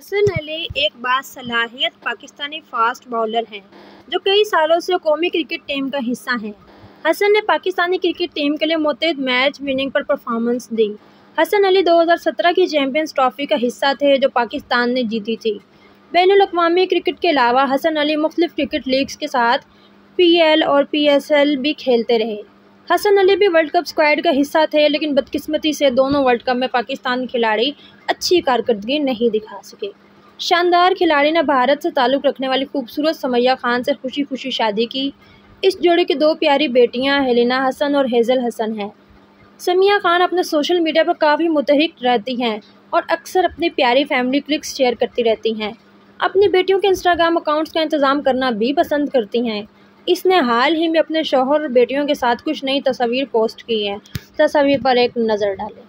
हसन अली एक बासलाहियत Pakistani fast bowler हैं, जो कई सालों से कौमी क्रिकेट टीम का हिस्सा हैं। हसन ने पाकिस्तानी क्रिकेट टीम के लिए मुतद मैच विनिंग पर परफॉर्मेंस दी। हसन अली 2017 की चैम्पियंस ट्रॉफी का हिस्सा थे, जो पाकिस्तान ने जीती थी। बैन अवी क्रिकेट के अलावा हसन अली मुख्तलिफ़ क्रिकेट लीग्स के साथ पी एल और पी एस एल भी खेलते रहे। हसन अली भी वर्ल्ड कप स्क्वाड का हिस्सा थे, लेकिन बदकिस्मती से दोनों वर्ल्ड कप में पाकिस्तान खिलाड़ी अच्छी कारकर्दगी नहीं दिखा सके। शानदार खिलाड़ी ने भारत से ताल्लुक़ रखने वाली खूबसूरत समैया खान से खुशी खुशी शादी की। इस जोड़े की दो प्यारी बेटियाँ, हेलिना हसन और हेज़ल हसन हैं। समिया खान अपने सोशल मीडिया पर काफ़ी मुतहरिक रहती हैं और अक्सर अपनी प्यारी फैमिली क्लिक्स शेयर करती रहती हैं। अपनी बेटियों के इंस्टाग्राम अकाउंट्स का इंतज़ाम करना भी पसंद करती हैं। इसने हाल ही में अपने शोहर और बेटियों के साथ कुछ नई तस्वीर पोस्ट की है। तस्वीर पर एक नज़र डालें।